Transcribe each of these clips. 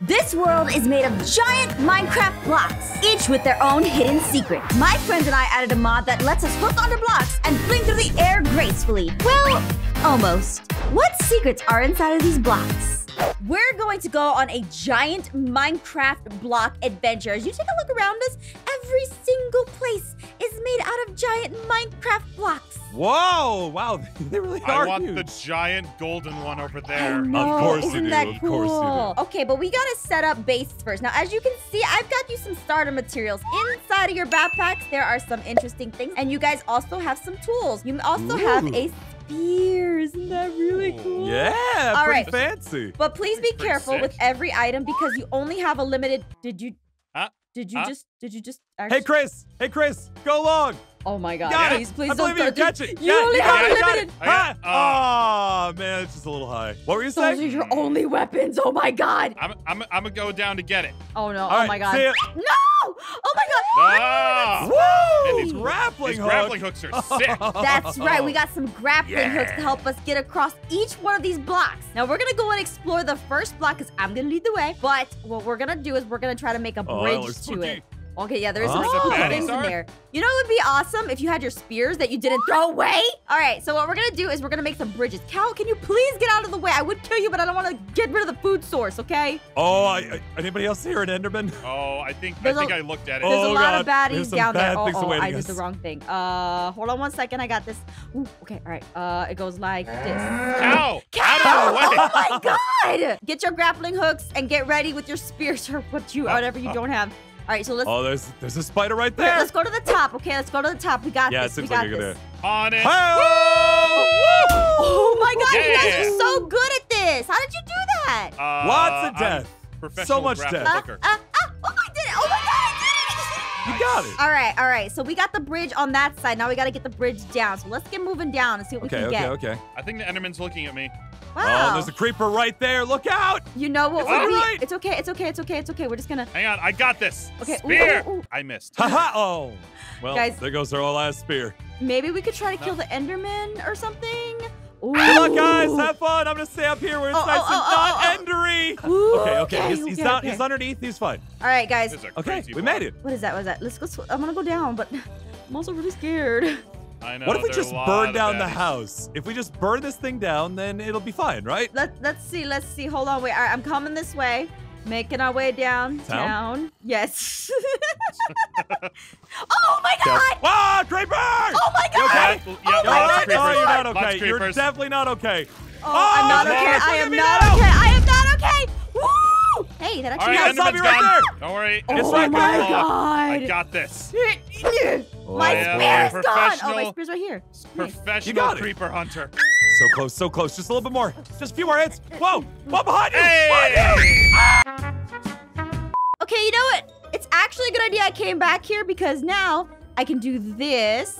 This world is made of giant Minecraft blocks, each with their own hidden secret. My friends and I added a mod that lets us hook onto blocks and fling through the air gracefully. Well, almost. What secrets are inside of these blocks? We're going to go on a giant Minecraft block adventure. As you take a look around us, every single place is made out of giant Minecraft blocks. Whoa! Wow, they really I are I want huge. the giant golden one over there. Of course you isn't do, that of cool? course you do. Okay, but we gotta set up base first. Now, as you can see, I've got you some starter materials. Inside of your backpacks, there are some interesting things, and you guys also have some tools. You also have a spear. Isn't that really cool? Yeah, All pretty right. fancy. But please be Pretty careful with every item because you only have a limited. Did you? Huh? Did you Huh? just? Did you just? Actually, Hey, Chris. Hey, Chris. Go long. Oh my God! Got please, it. please I don't believe you. Catch it. You Yeah, only you have got a got limited. it. I got- Ah, oh, man, it's just a little high. What were you Those are your only weapons. Oh my God! I'm, I'm, I'm gonna go down to get it. Oh no! All oh right, my God! see. No! Oh my God! Ah! Woo! these- grappling These hook. grappling hooks are sick. That's right. We got some grappling hooks to help us get across each one of these blocks. Now we're gonna go and explore the first block because I'm gonna lead the way. But what we're gonna do is we're gonna try to make a Oh, bridge looks to spooky. it. Okay, yeah, there's Oh. some Where the things in there. You know it would be awesome if you had your spears that you didn't throw away? All right, so what we're gonna do is we're gonna make some bridges. Cal, can you please get out of the way? I would kill you, but I don't want to get rid of the food source, okay? Oh, I, I, anybody else here an Enderman? Oh, I think I There's a- think I looked at it. Oh, There's a lot of God. There's baddies some down there. bad Oh, things oh, awaiting I did the wrong thing. Uh, hold on one second. I got this. Ooh, okay, all right. Uh, it goes like this. Cow! Cal! Out of the way! Oh my god! Get your grappling hooks and get ready with your spears or what you, whatever you don't have. All right, so let's. Oh, there's there's a spider right Here, there. let's go to the top, okay? Let's go to the top. We got Yeah, it this. We seems got like you're this. gonna. On it! Hey! Oh my god, you guys are so good at this. How did you do that? Uh, Lots of I'm death. Professional much death. Uh, hooker. uh, uh, oh, I did it. Oh my god, I did it. You got it. All right, all right. So we got the bridge on that side. Now we got to get the bridge down. So let's get moving down and see what Okay, we okay, can get. okay. I think the Enderman's looking at me. Oh, wow. Oh, there's a creeper right there. Look out! you know what? It's would all be- It's okay. It's okay. It's okay. It's okay. We're just gonna. Hang on, I got this. Okay, Spear! ooh, ooh. I missed. Haha! Oh. Well, Guys- there goes our last spear. Maybe we could try to No. kill the Enderman or something. Ooh. Good luck, guys. Have fun. I'm gonna stay up here where it's Oh, nice oh, and oh, oh not oh, oh. endery. Ooh, Okay, okay. He's, he's okay, not. okay. He's underneath. He's fine. All right, guys. This is a Okay, we made it. What is that? What is that? Let's go. I'm gonna go down, but I'm also really scared. I know. what if we just burn down the house? If we just burn this thing down, then it'll be fine, right? Let Let's see. Let's see. Hold on. Wait. All right, I'm coming this way. Making our way downtown. Yes. oh my god! Ah, creeper! Oh my You god! okay? Yeah, Oh my of All right, God, creepers. no, you're not okay. You're definitely not okay. Oh, I'm not Oh, okay. Lord, I look am at me not okay. I am not okay. Woo! Hey, that actually right, helps. zombie Enderman's right gone. there. Don't worry. Oh it's my not gonna fall. God. I got this. My I am spear's gone. Oh, my spear's right here. Nice. Professional got it. creeper hunter. So close, so close. Just a little bit more. Just a few more hits. Whoa! Whoa, behind you! Behind you! Hey! Okay, you know what? It's actually a good idea I came back here because now I can do this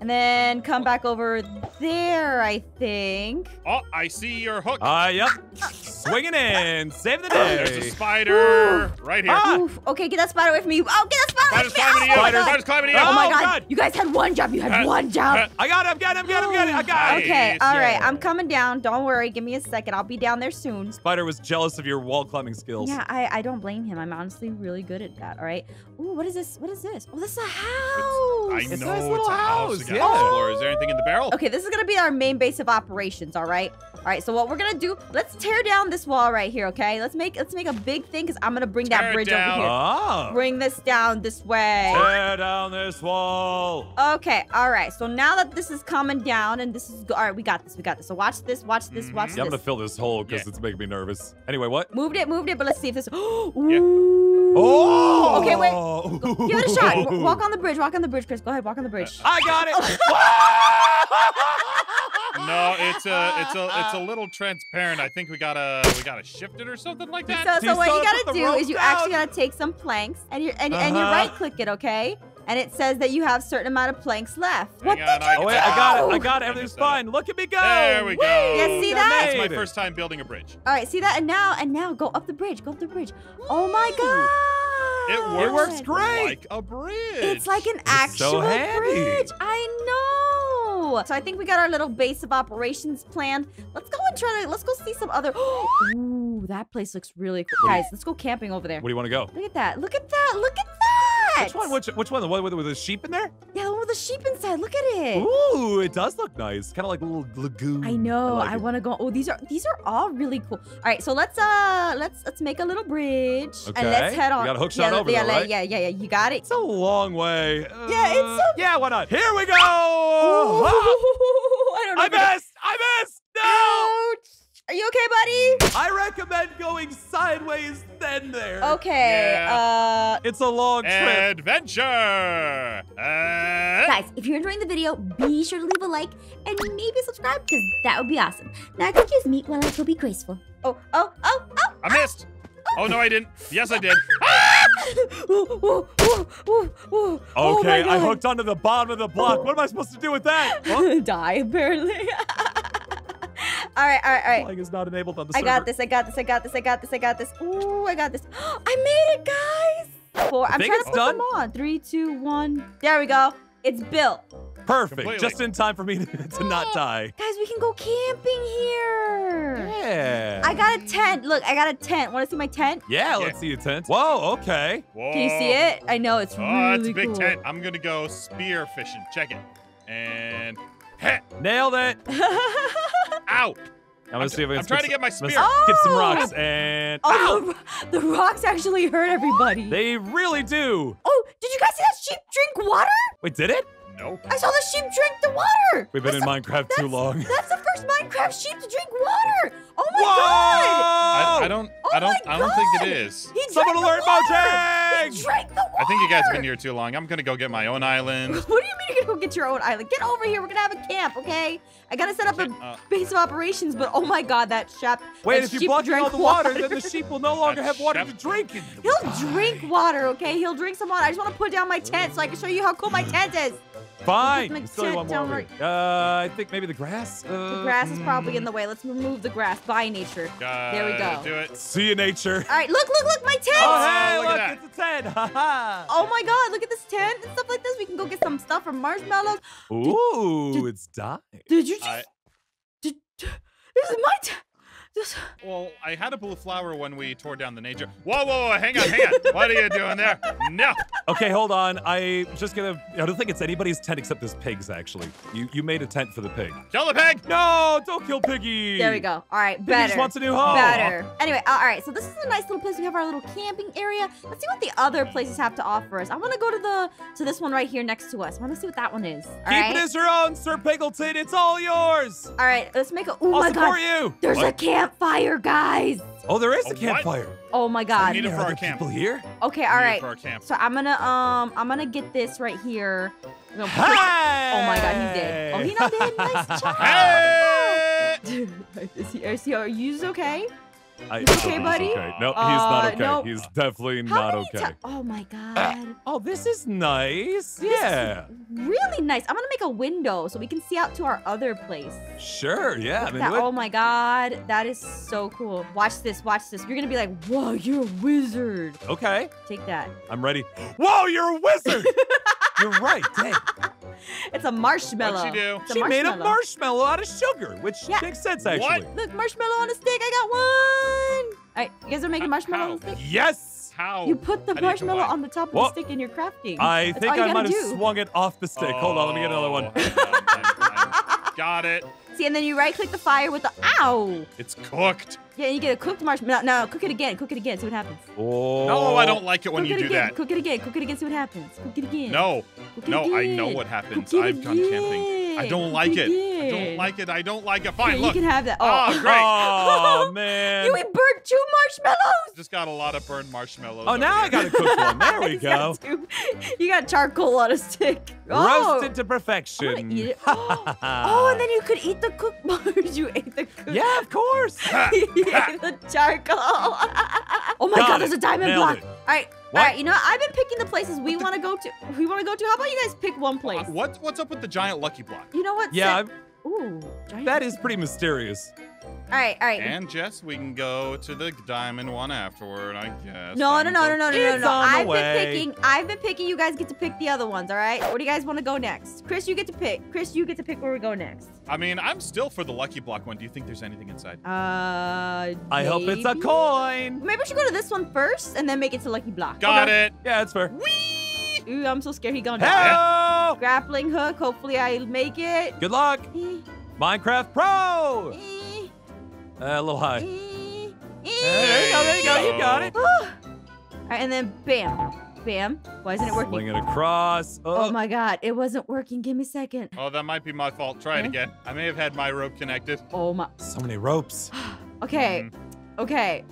and then come back over there, I think. Oh, I see your hook. Ah, yep. Swinging in. Save the day. There's a spider right here. Ah. Oof. Okay, get that spider away from me. Oh, get that spider Spider's away from me. climbing to you. Oh, my Spiders. God. Climbing to you. Oh my Oh, god. God. You guys had one job. You had Uh, one job. uh, I got him, got him, got him, got him. I got him. Okay, Nice. all right. I'm coming down. Don't worry. Give me a second. I'll be down there soon. Spider was jealous of your wall climbing skills. Yeah, I, I don't blame him. I'm honestly really good at that. All right. Ooh, what is this? What is this? Oh, this is a house. I It's a know nice it's little a house. house, We yeah. explore. Is there anything in the barrel? Okay, this is gonna be our main base of operations, all right? All right, so what we're gonna do, let's tear down this wall right here, okay? Let's make let's make a big thing because I'm gonna bring Tear that bridge down. over here. Ah. Bring this down this way. Tear down this wall. Okay, all right. So now that this is coming down and this is all right, we got this, we got this. So watch this, watch this, watch Mhm. Yeah, I'm gonna fill this hole because Yeah. it's making me nervous. Anyway, what? Moved it, moved it, but let's see if this. Ooh. Oh! Okay, wait. Give it a shot. Walk on the bridge. Walk on the bridge, Chris. Go ahead. Walk on the bridge. I got it. No, it's a it's a it's a little transparent. I think we gotta we gotta shift it or something like that. So, so what you gotta do is you down? actually gotta take some planks and you and, and you Uh-huh. right click it, okay? And it says that you have certain amount of planks left. What Hang did on, I- Oh wait, I got it. I got it. Everything's messed that up. fine. Look at me go. There we go. Yeah, see that? That's my first time building a bridge. All right, see that? And now and now go up the bridge. Go up the bridge. Oh my god! It works. It works great. Like a bridge. It's like an actual so handy. bridge. I know. So I think we got our little base of operations planned. Let's go and try to, let's go see some other, ooh, that place looks really cool. Guys, let's go camping over there. Where do you want to go? Look at that. Look at that. Look at that. Which one? Which, which one? The one with, with the sheep in there? Yeah, the sheep inside. Look at it. Ooh, it does look nice. Kind of like a little lagoon. I know. like I, want to go. Oh, these are these are all really cool. All right, so let's uh let's let's make a little bridge and let's head on. got a hook yeah, shot over yeah, there, yeah, right? yeah, yeah, yeah. You got it. It's a long way. Yeah, it's Uh, so- Yeah, why not? Here we go. Ooh, Ah, I don't know. I- missed. I missed. No. Ouch. Are you okay, buddy? I recommend going sideways then there. Okay. Yeah. Uh, It's a long trip. Adventure. Uh, guys, if you're enjoying the video, be sure to leave a like and maybe subscribe because that would be awesome. Now, excuse me while I go be graceful. Oh, oh, oh, oh. I missed. Oh no, I didn't. Yes, I did. Oh Okay, I hooked onto the bottom of the block. What am I supposed to do with that? Huh? Die apparently. all right, all right, all right. Flying is not enabled on the I server. got this. I got this. I got this. I got this. I got this. Ooh, I got this. I made it, guys. Four. I'm trying to put done? them on. Three, two, one. There we go. It's built. Perfect. Completely. Just in time for me to, to not die. Guys, we can go camping here. Yeah. I got a tent. Look, I got a tent. Want to see my tent? Yeah, let's see a tent. Whoa, okay. Whoa. Can you see it? I know it's Oh, really it's a big cool. tent. I'm gonna go spear fishing. Check it. And heh, Nailed it. ow! I'm gonna see if I can I'm trying to get my some- spear. let's Skip some Oh! rocks and. oh, the, the rocks actually hurt everybody. They really do. oh, did you guys see that sheep drink water? Wait, did it? No. I saw the sheep drink the water. We've been in That's Minecraft too long. That's the first Minecraft sheep to drink water. Oh my Whoa! god! I, I don't. Oh I don't. I don't think it is. He Someone alert water! Mojang! He drank the water! I think you guys have been here too long. I'm gonna go get my own island. What do you mean you're gonna go get your own island? Get over here. We're gonna have a camp, okay? I gotta set up a Uh, base of operations, but oh my god, that sheep. Wait, that if you're sheep blocking drank all the water, then the sheep will no longer have water to drink. He'll winter. drink water, okay? He'll drink some water. I just want to put down my tent so I can show you how cool my tent is. Fine. my still one more down over here. Uh, I think maybe the grass. Uh, The grass is probably mm. in the way. Let's remove the grass. Bye, nature. There we go. Do it. See you, nature. All right, look, look, look, my tent. Oh, hey, look look, it's a 10. Ha ha. Oh my god, look at this tent and stuff like this. We can go get some stuff from marshmallows. Ooh, it's dying. Did you just. I- Did, this is my tent. This. Well, I had a blue flower when we tore down the nature. Whoa, whoa, whoa! Hang on, hang on. what are you doing there? No. Okay, hold on. I just gonna. I don't think it's anybody's tent except this pig's. Actually, you you made a tent for the pig. Kill the pig. No, don't kill Piggy. There we go. All right, Piggy better. just wants a new home. Better. Anyway, uh, all right. So this is a nice little place. We have our little camping area. Let's see what the other places have to offer us. I want to go to the to this one right here next to us. I want to see what that one is. All Keep right. it as your own, Sir Piggleton. It's all yours. all right. Let's make a. Oh I'll my support god. you. There's a What? Campfire, guys. Oh, there is A a what? campfire. Oh my We god. need it There for our camp. people here. Okay. all right. Need it. For our camp. So I'm gonna um I'm gonna get this right here. I'm gonna put- Hey! Oh my god, he's dead. Oh, he's not dead. Nice job. Hey! is he, is he, are you okay? I, You okay, he's buddy? Okay. No, Uh, he's not okay. no. He's definitely How not okay. oh my god. Oh, this is nice. This is yeah. really nice. I'm gonna make a window so we can see out to our other place. Sure. Yeah. I mean. Oh my god, that is so cool. Watch this, watch this. You're gonna be like, whoa, you're a wizard. okay. Take that. I'm ready. Whoa, you're a wizard. you're right. Dang. It's a marshmallow. What'd she do? It's a She made a marshmallow. marshmallow out of sugar, which Yeah. makes sense actually. What? actually. Look, marshmallow on a stick. I got one. All right, you guys are making H- marshmallow on a stick. Yes. How? You put the How marshmallow on the top of Whoa. the stick in your crafting. I That's think I might have do. swung it off the stick. Hold on, let me get another one. Oh, Got it. See, and then you right click the fire with the ow. It's cooked. Yeah, you get a cooked marshmallow. No, no, cook it again. Cook it again. See what happens. Oh. No, I oh. don't like it when cook you it do again. that. Cook it again. Cook it again. See what happens. Cook it again. No, Cook it no, I know what happens. Cook it I've gone camping. I don't Cook like it. I don't like it. I don't like it. Here, Fine, you look. can have that. Oh, Oh, great. Oh man. you burnt two marshmallows. Just got a lot of burned marshmallows. Oh, over now I got a cooked one. There we He's got go. You got charcoal on a stick. Oh. Roasted to perfection. I wanna eat it. Oh, and then you could eat the cooked bars. You ate the cooked. Yeah, of course. you ate the charcoal. oh my Got god, it. there's a diamond Nailed block. it. All right, What? all right. You know, what? I've been picking the places we want to go to. We want to go to. How about you guys pick one place? Uh, What? What's up with the giant lucky block? You know what? Yeah, Sa- Ooh. giant- that is pretty mysterious. All right, all right. And Jess, we can go to the diamond one afterward, I guess. No, no, no, no, no, no, no, no. I've way. been picking. I've been picking. You guys get to pick the other ones. All right. Where do you guys want to go next? Chris, you get to pick. Chris, you get to pick where we go next. I mean, I'm still for the lucky block one. Do you think there's anything inside? Uh. I hope it's a coin. Maybe we should go to this one first and then make it to Lucky Block. Got Okay. it. Yeah, it's fair. Ooh, I'm so scared he gonna die. Hello! Grappling hook. Hopefully I make it. Good luck. Eh, Minecraft Pro. eh, Uh, a little high. eh, There you go, there you go, you got it. All right, and then bam, bam. Why isn't it working? Sling it across. Oh Oh, my god, it wasn't working. Give me a second. Oh, that might be my fault. Try it again. I may have had my rope connected. Oh my. so many ropes. Okay. Okay.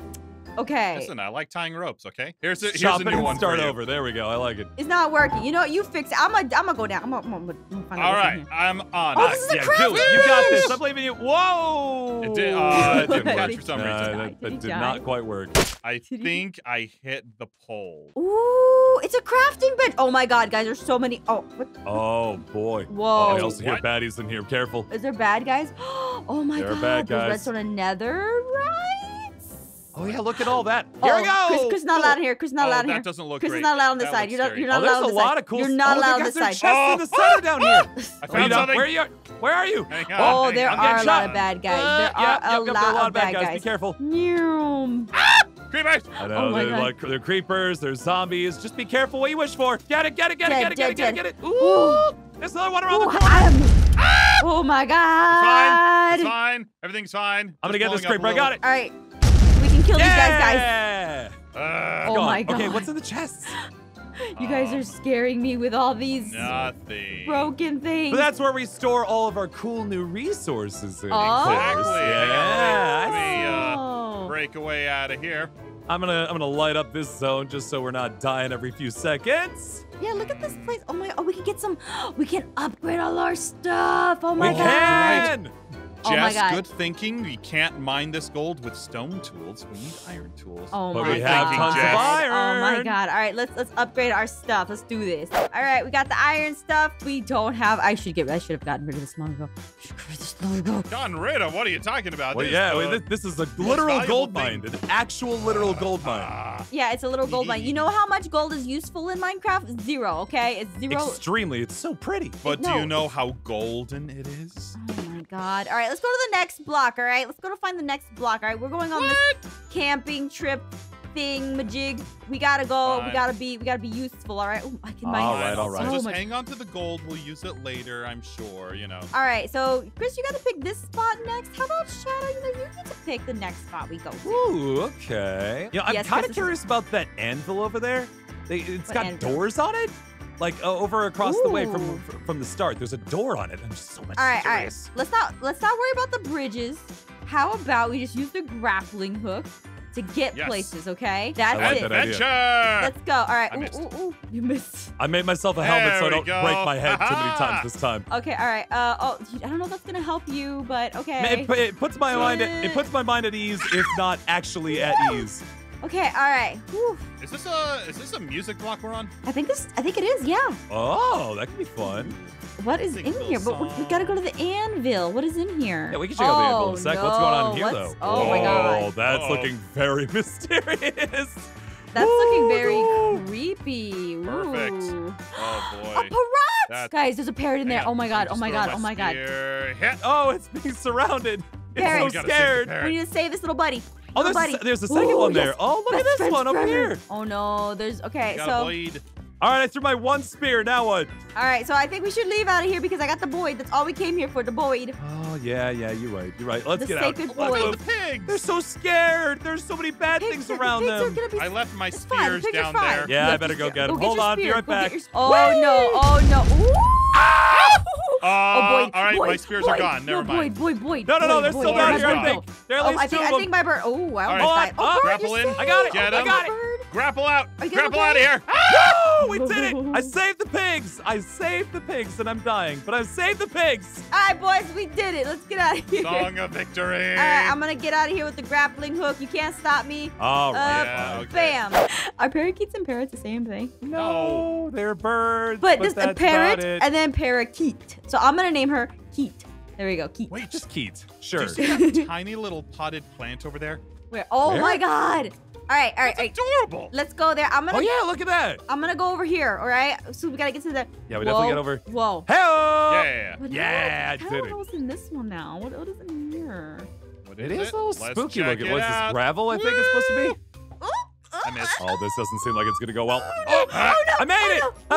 Okay. Listen, I like tying ropes. Okay. Here's a here's Chop a new one start over. There we go. I like it. It's not working. You know what? You fix it. I'm gonna I'm gonna go down. I'm gonna, I'm gonna, I'm find out All what's right. I'm on. Oh, this is a yeah, craft do it. You got this. bench! I'm believing you. Whoa! It did, uh, it didn't Did catch for some Nah, reason. that, that Did he did not quite work. I Did he- think I hit the pole. Ooh, it's a crafting bench. Oh my god, guys, there's so many. Oh, what? Oh boy. Whoa. I also hear What? baddies in here. Careful. Is there bad guys? Oh my There are god, bad there's guys. redstone and nether Oh yeah, look at all that. Here oh, we go. Chris, Chris not allowed in here. Chris is not oh, allowed in that doesn't look Chris great. is not allowed on this side. You're not, scary. you're Oh, not there's allowed a on this lot of cool. You're not oh, allowed on got this their side. chests in the center down here. I found something. where are you? Where are you? Hang on, Oh, hang there on. are a getting lot of bad guys. Uh, There are a yep, there are lot of bad guys. Be guys. careful. Noom. Creepers. I know Oh my they're God. like they're creepers, there's zombies. Just be careful what you wish for. Get it, get it, get it, Dead, get it, get it, get it, dead, get it. dead. Ooh, there's another one around Ooh, the corner. I'm- Oh my god! It's fine. god. It's fine. Everything's fine. I'm gonna Just get this blowing up creeper. I a got it. All right, we can kill these guys, guys. Yeah. Uh, Oh Gone. my god. Okay, what's in the chests? You guys Um, are scaring me with all these Nothing. broken things. But that's where we store all of our cool new resources. In, Oh. Exactly. Yeah. Let me, uh, Oh. break away out of here. I'm gonna I'm gonna light up this zone just so we're not dying every few seconds. Yeah, look at this place. Oh my, oh, we can get some, we can upgrade all our stuff. Oh my we god. can. Oh my God. good thinking. We can't mine this gold with stone tools. We need iron tools. Oh But my we god. have tons of iron. Oh my god. All right, let's let's upgrade our stuff. Let's do this. All right, we got the iron stuff. We don't have. I should get. I should have gotten rid of this long ago. Should get rid of this long ago. Gotten rid of? What are you talking about? Well, This, yeah, uh, this, this is a literal gold thing. mine, an actual literal gold mine. ah, Yeah, it's a little gold mine. You know how much gold is useful in Minecraft? Zero. Okay, it's zero. Extremely, it's so pretty. but do no. you know how golden it is? Oh my god. All right, let's go to the next block, all right? Let's go to find the next block, all right? We're going on this camping trip thing majig. We gotta go. We gotta be we gotta be useful, all right? Ooh, I can all mine. right, all right. So so just much. hang on to the gold. We'll use it later, I'm sure, you know. All right, so Chris, you gotta pick this spot next. How about Shadow? You know, you get to pick the next spot we go to. Ooh, okay. You know, I'm Yes, kind of this is- curious about that anvil over there. They, it's What got anvil? doors on it, like uh, over across the way from from the start. There's a door on it. I'm just so much All right, all right. Let's not let's not worry about the bridges. How about we just use the grappling hook to get Yes. places, okay? That's like it. that idea. Adventure! Let's go. All right. Ooh, ooh, ooh. You missed. I made myself a helmet There so I don't go. break my head too many times this time. Okay, all right. Uh oh, I don't know if that's gonna help you, but okay. It, it puts my mind at, it puts my mind at ease, if not actually at ease. Okay, all right. Whew. Is this a is this a music block we're on? I think this. I think it is. Yeah. Oh, that could be fun. What is in a little here? But we, we gotta go to the anvil. What is in here? Yeah, we can check out the anvil in Oh, a sec. What's going on in here, oh, What's- though? Oh my god. Oh, god. that's Uh-oh. looking very mysterious. That's Ooh, looking very no. creepy. Perfect. Ooh. Oh A parrot! That's- Guys, there's a parrot in there. Oh my god. Oh, oh my god. Oh my god. Hit. Oh, it's being surrounded. Parrot. It's so gotta save the scared. We need to save this little buddy. Oh, Little there's a, there's a second Ooh, one there. yes. Oh, look at this one over here. Oh no, there's okay. So bleed. All right, I threw my one spear. Now what? all right, so I think we should leave out of here because I got the Boyd. That's all we came here for, the Boyd. Oh yeah, yeah, you're right. You're right. Let's The get out. sacred Let's The pigs. They're so scared. There's so many bad Pigs things are- around pigs Are them. gonna be I left my spears pigs are down there. Yeah, You I better go get go 'em. get Hold your on, be right Go back. your s- Oh no! Oh no! Ooh! Ah! Uh, oh Boyd! all right, Boyd, my spears Boyd, are gone. Never no, mind. Boyd, Boyd, Boyd. No, no, no, Boyd, they're Boyd, still Boyd, down Boyd, here. I think. There are at Oh, least I two think of I think my bird. Oh, I All almost right. died. Oh, Uh, bird, grapple in. I got it. Get I got it. Grapple out. Grapple gonna out of here. Woo! We did it! I saved the pigs. I saved the pigs, and I'm dying, but I saved the pigs. All right, boys, we did it. Let's get out of here. Song of victory. All right, I'm gonna get out of here with the grappling hook. You can't stop me. All Uh. Yeah, okay. Bam. Are parakeets and parrots the same thing? no, they're birds. But, But, this a parrot about it. and then parakeet. So I'm gonna name her Keet. There we go. Keet. Wait, Just Keet. do Sure. you see that tiny little potted plant over there? Where? Oh Where? my God. All right, all right, all right. Adorable. Let's go there. I'm gonna. Oh yeah, look at that. I'm gonna go over here. All right. So we gotta get to the. Yeah, we definitely get over. Whoa. Hey! Yeah, yeah, yeah. But Yeah, no, I did don't it. know what's in this one now. What, what is in here? What It is a little Let's spooky check looking. What's this gravel? I think it's supposed to be. Oh, I missed. Oh, this doesn't seem like it's gonna go well. Oh, Ah. no. I made Oh, it!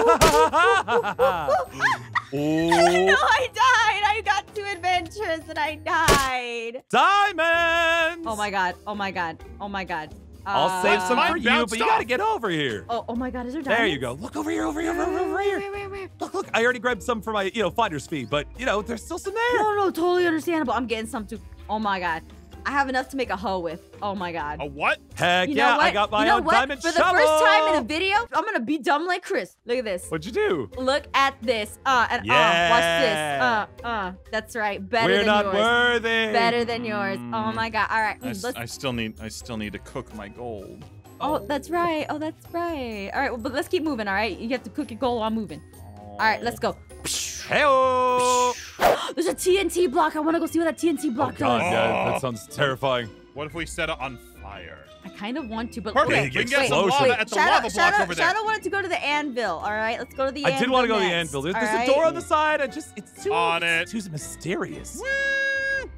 no, oh, I died. I got two adventures and I died. diamonds! Oh my god. Oh my god. Oh my god. I'll save some Uh, for you, but you gotta get over here. Oh, oh my god. Is there diamonds? There you go. Look over here, over here, over here, over here. Where, where, where, where? Look, look. I already grabbed some for my, you know, finder's fee, but you know, there's still some there. No, no, totally understandable. I'm getting some too. Oh my god. I have enough to make a hoe with. Oh my god. A what? Heck you know yeah, what? I got my you know own what? diamond For the shovel. first time in a video, I'm gonna be dumb like Chris. Look at this. What'd you do? Look at this. Uh, and uh, watch this. Uh, uh. That's right. Better We're than yours. We're not worthy. Better than yours. Oh Mm. my god. All right. I, let's I still need I still need to cook my gold. Oh, that's right. Oh, that's right. All right, well, but let's keep moving. All right, you have to cook your goal while moving. All right, let's go. Hey-oh. There's a TNT block. I want to go see what that TNT Oh block god, does. yeah, Oh. that sounds terrifying. What if we set it on fire? I kind of want to, but Perfect. okay. We can get some explosion. lava at the Shadow, lava block Shadow, over there. Shadow wanted to go to the anvil. All right, let's go to the anvil. I anvil. did want to go to the anvil. There's, all there's a door on the side. I just it's too On it's it. too mysterious.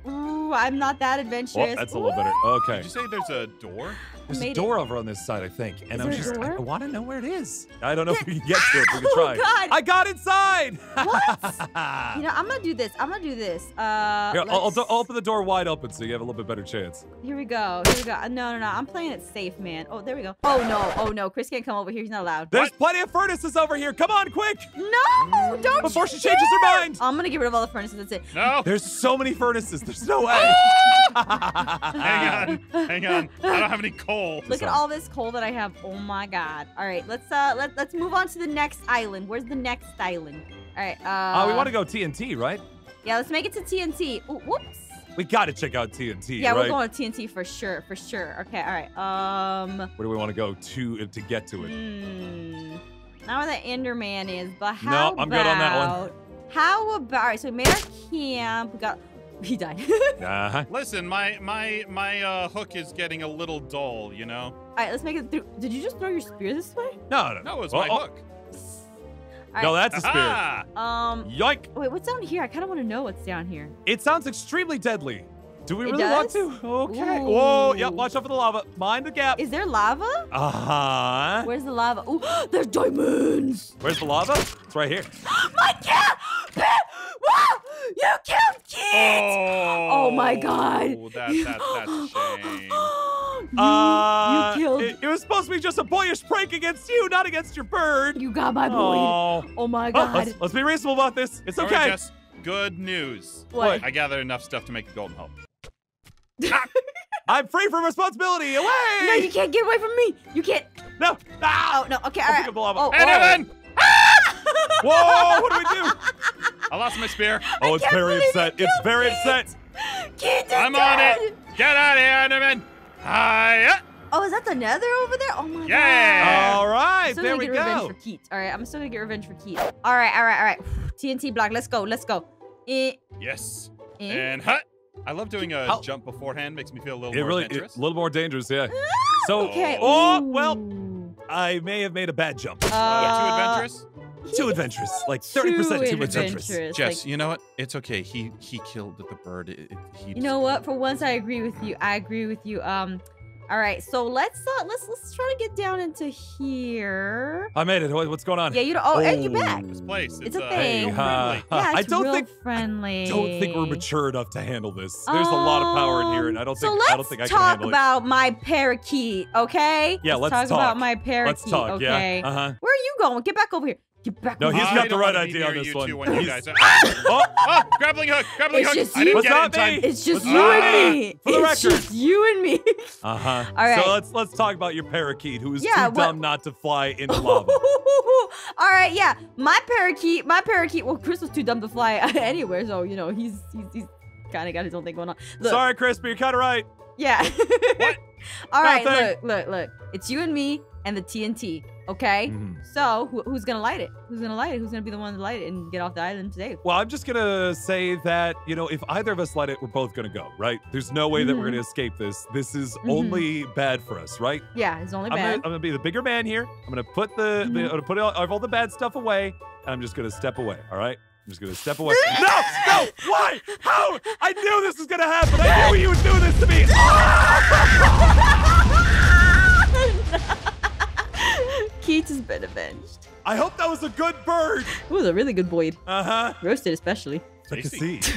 Ooh, I'm not that adventurous. Oh, that's a little better. Okay. Did you say there's a door? There's a made door over on this side, I think. And Is I'm just I, door? want to know where it is. I don't know if we can get to it. We can Oh, try. God. I got inside. What? You know, I'm gonna do this. I'm gonna do this. Uh, Here, I'll, I'll, do- I'll open the door wide open so you have a little bit better chance. Here we go. Here we go. Uh, No, no, no. I'm playing it safe, man. Oh, there we go. Oh no. Oh no. Chris can't come over here. He's not allowed. There's plenty of furnaces over here. Come on, quick! No, don't. Before you she changes her mind. I'm gonna get rid of all the furnaces. That's it. No. There's so many furnaces. There's no way. Hang on. Hang on. I don't have any coal. Look at all this coal that I have. Oh my god. All right, let's uh let let's move on to the next island. Where's the next island? All right. Uh. Uh, we want to go TNT, right? Yeah, let's make it to TNT. Ooh, whoops. We got to check out TNT, Yeah, right? we're going to TNT for sure, for sure. Okay. All right. Um. Where do we want to go to uh, to get to it? Hmm. Not where the Enderman is, but how No, I'm good on that one. How about? All right, so we made our camp. We got. He died. Uh-huh. Listen, my my my uh, hook is getting a little dull. You know. All right, let's make it through. Did you just throw your spear this way? No, no, No, it's Oh, my oh, hook. All No, that's a spear. Ah! Um. Yoink! Wait, what's down here? I kind of want to know what's down here. It sounds extremely deadly. Do we It really want to? Okay. Whoa, yep, watch out for the lava. Mind the gap. Is there lava? Uh-huh. Where's the lava? Ooh, there's diamonds. Where's the lava? It's right here. My cat! Wow! You killed kids! Oh, my God. That, that, that's a shame. you, uh, you killed. It, it was supposed to be just a boyish prank against you, not against your bird. you got my boy. Oh. Oh my Oh, god. let's, let's be reasonable about this. It's All right, okay. Jess, good news. What? I gathered enough stuff to make a golden hoe. I'm free from responsibility. Away! no, you can't get away from me. You can't. No. Ah! Oh no. Okay. I'll All pick right. up the lava. Oh, And oh. then Whoa! What do we do? I lost my spear. Oh, it's very upset. It's very Pete. upset. Kid is I'm on it. Get out of here, Enderman. Hiya. Oh, is that the Nether over there? Oh my god. Yeah. god. All right, I'm still there gonna we get revenge go. for Keith. All right, I'm still gonna get revenge for Keith. All right, all right, all right. TNT block. Let's go. Let's go. Eh, Yes. eh. And hut. I love doing a How- jump beforehand. Makes me feel a little It more really, adventurous. a little more dangerous, yeah. So, Okay. oh, well. I may have made a bad jump. Uh, too adventurous. Too adventurous, like 30% too adventurous. adventurous. Jess, Like, you know what? It's okay. He he killed the bird. It, it, he you know what? For once, I agree with you. I agree with you. Um, all right. So let's uh, let's let's try to get down into here. I made it. What's going on? Yeah, you know. Oh, and you're back. This place. It's It's, a uh, thing. real Uh, friendly. Yeah, I don't real think friendly. I don't think we're mature enough to handle this. There's a lot of power in here, and I don't Um, think so I don't think I let's can talk about my parakeet, okay? Yeah, let's talk, talk. about my parakeet. Let's talk. okay. Yeah. Uh huh. Where are you going? Get back over here. Get back. No, over he's here. got the right idea on this one. two when you He's- guys- oh, Ah, grappling hook. Grappling It's hook. just I didn't get it in not time. me. It's just What's you and me. For the it's record. just you and me. Uh huh. All right. So let's let's talk about your parakeet, who is Yeah, too what- dumb not to fly into lava. All right, yeah. My parakeet, my parakeet. Well, Chris was too dumb to fly anywhere, so you know he's he's, he's kind of got his own thing going on. Look, Sorry, Chris, but you're kind of right. Yeah. What? All right, Nothing. look, look, look. It's you and me and the TNT. Okay. Mhm. So who, who's gonna light it? Who's gonna light it? Who's gonna be the one to light it and get off the island safe? Well, I'm just gonna say that you know if either of us light it, we're both gonna go. Right? There's no way that we're Mhm. gonna escape this. This is Mhm. only bad for us, right? Yeah, it's only I'm gonna, I'm gonna be the bigger man here. I'm gonna put the, the Mhm. I'm gonna put all, all the bad stuff away, and I'm just gonna step away. All right? I'm just gonna step away. no, no, why? How? I knew this was gonna happen. I knew you would do this to me. Keith has been avenged. I hope that was a good bird. It was a really good boy. Uh huh. Roasted especially. I can Tasty. see.